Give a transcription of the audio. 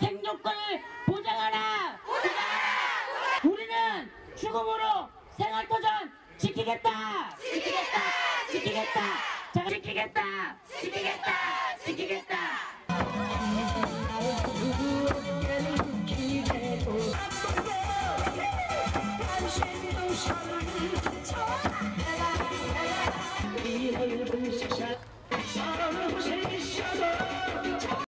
생존권을 보장하라. 보장하라. 우리는 죽음으로 생활도전 지키겠다. 지키겠다. 지키겠다. 자, 지키겠다. 지키겠다. 지키겠다. 你和云吞是山。